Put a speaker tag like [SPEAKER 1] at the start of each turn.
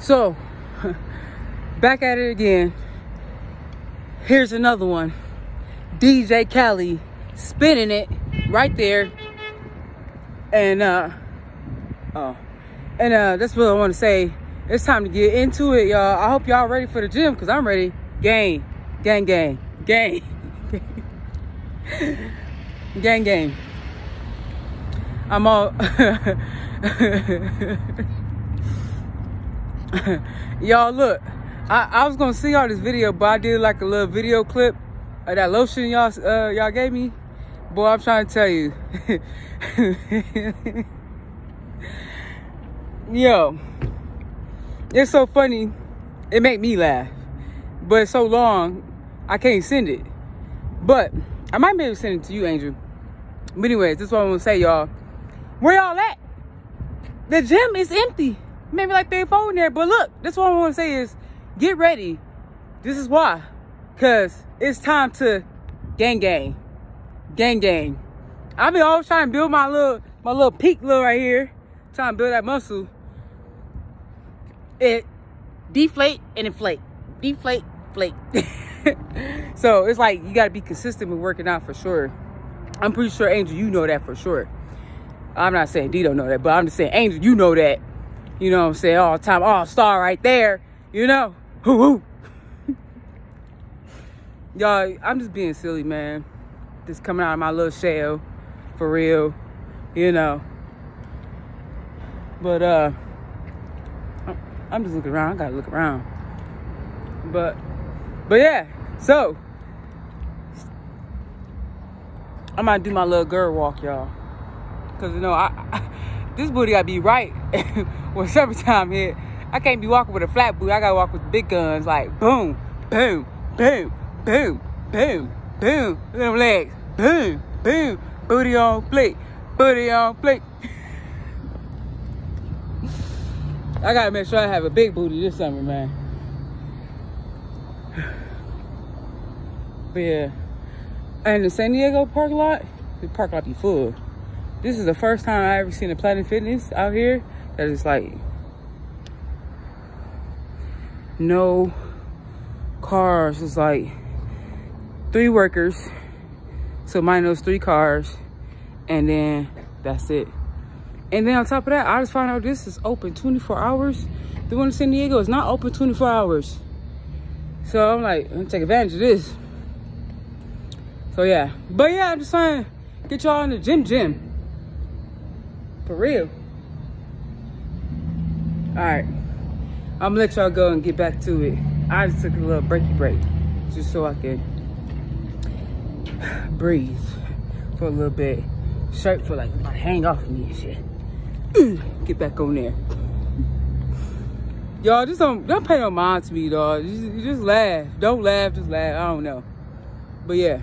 [SPEAKER 1] So, back at it again. Here's another one. DJ Cali spinning it right there. And uh oh. And uh that's what I want to say. It's time to get into it, y'all. I hope y'all ready for the gym because I'm ready. Gang. Gang gang. Gang. gang gang. I'm all y'all look I, I was gonna see y'all this video but i did like a little video clip of that lotion y'all uh, y'all gave me. Boy i'm trying to tell you. Yo it's so funny. It make me laugh. But so long i can't send it. But i might be able to send it to you angel. But anyways this is what i'm gonna say y'all. Where y'all at? The gym is empty maybe like they phone there. But look, that's what I want to say is get ready. This is why. Cause it's time to gang gang. Gang gang. I've been always trying to build my little my little peak little right here. Trying to build that muscle. It deflate and inflate. Deflate, flake. so it's like you gotta be consistent with working out for sure. I'm pretty sure Angel, you know that for sure. I'm not saying D don't know that, but I'm just saying Angel, you know that you know what I'm saying, all the time. All star right there, you know. Hoo hoo. Y'all, I'm just being silly, man. Just coming out of my little shell, for real, you know. But, uh, I'm just looking around. I gotta look around. But, but yeah, so, I'm gonna do my little girl walk, y'all. Cause, you know, I, I this booty gotta be right when summertime hit. I can't be walking with a flat boot. I gotta walk with big guns like boom, boom, boom, boom, boom, boom. Them legs. Boom, boom. Booty on flick. Booty on flick. I gotta make sure I have a big booty this summer, man. But yeah. And the San Diego parking lot, the parking lot be full this is the first time I ever seen a Planet Fitness out here that is like no cars. It's like three workers. So mine those three cars. And then that's it. And then on top of that, I just found out this is open 24 hours. The one in San Diego is not open 24 hours. So I'm like, I'm gonna take advantage of this. So yeah. But yeah, I'm just trying to get y'all in the gym gym. For real. All right. I'm gonna let y'all go and get back to it. I just took a little breaky break just so I could breathe for a little bit. Shirt for like hang off me and shit. Get back on there. Y'all just don't don't pay no mind to me, dog. Just, just laugh. Don't laugh, just laugh. I don't know. But yeah.